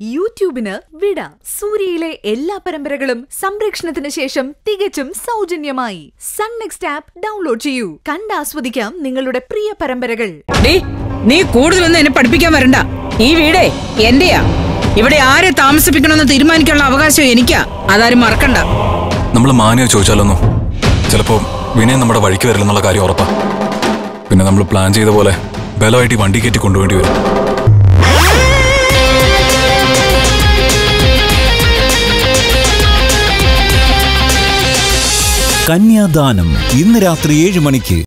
യൂട്യൂബിന് വിട. സൂര്യയിലെ എല്ലാ പരമ്പരകളും സംരക്ഷണത്തിന് ശേഷം തികച്ചും സൗജന്യമായി. സൺ നെക്സ്റ്റ് ആപ്പ് ഡൗൺലോഡ് ചെയ്യൂ. കണ്ടാസ്വദിക്കാം നിങ്ങളുടെ പ്രിയ പരമ്പരകൾ. നീ കൂടുതലൊന്നും എന്നെ പഠിപ്പിക്കാൻ വരണ്ട. ഈ വീടേ എന്റെയാ. ഇവിടെ ആരെ താമസിപ്പിക്കണമെന്ന് തീരുമാനിക്കാനുള്ള അവകാശം എനിക്കാ. അതാരും മറക്കണ്ട. നമ്മൾ മാനിയോ ചോദിച്ചാലൊന്നും. ചിലപ്പോ വിനയം നമ്മുടെ വഴിക്ക് വരില്ലെന്നുള്ള കാര്യം ഉറപ്പാ. പിന്നെ നമ്മൾ പ്ലാൻ ചെയ്ത പോലെ ബലമായിട്ട് വണ്ടി കയറ്റി കൊണ്ടുപോകേണ്ടി വരും. കന്യാദാനം ഇന്ന് രാത്രി ഏഴ് മണിക്ക്.